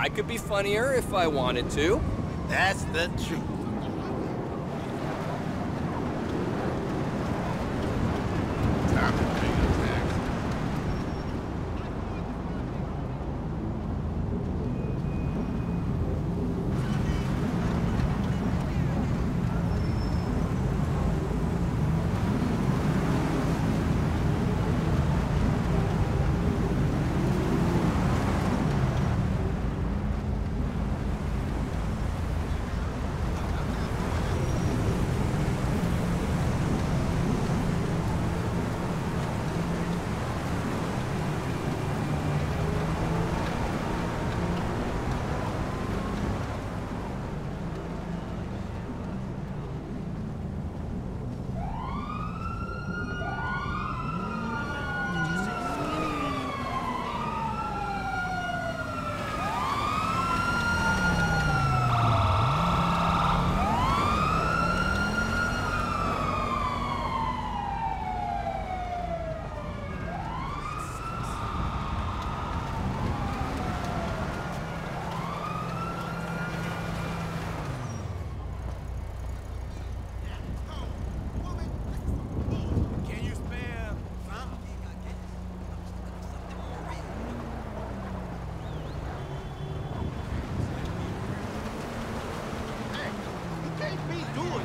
I could be funnier if I wanted to. That's the truth.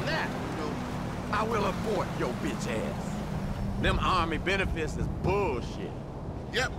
That. I will abort your bitch ass. Them army benefits is bullshit. Yep.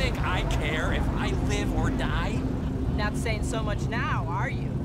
Think I care if I live or die? Not saying so much now, are you?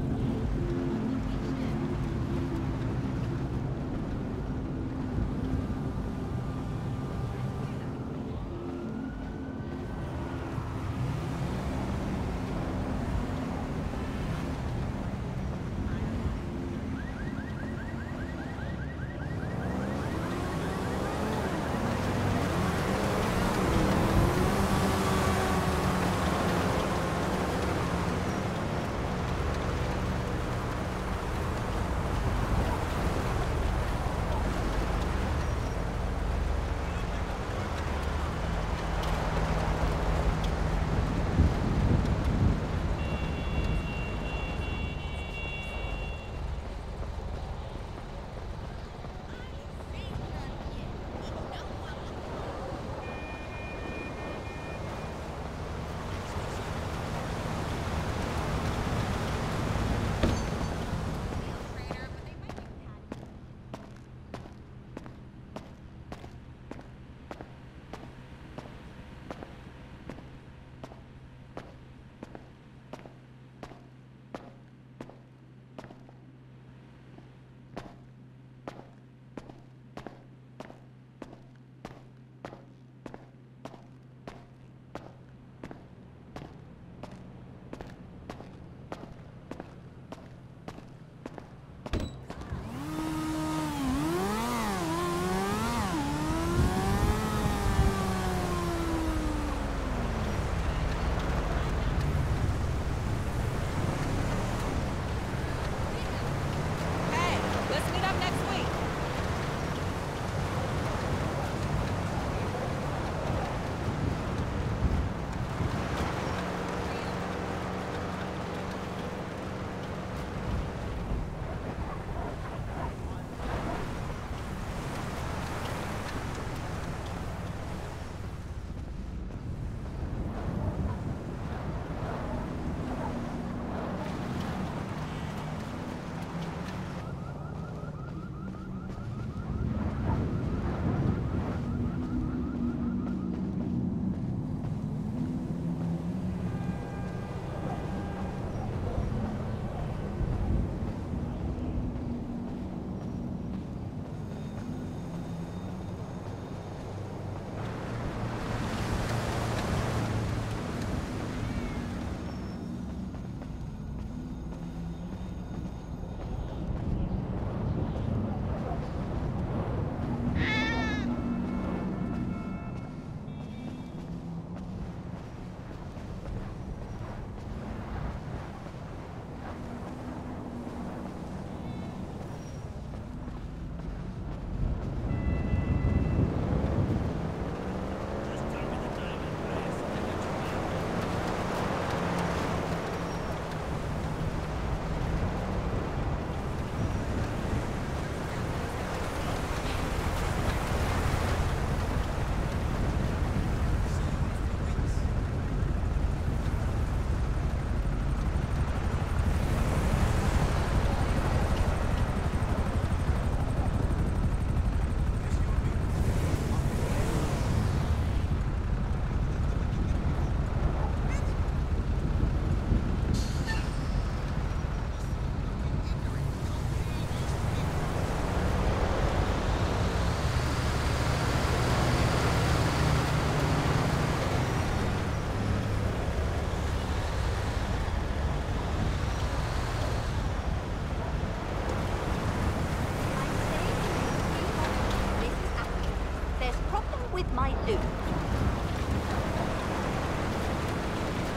With my loo.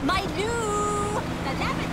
My loo! The lavatory!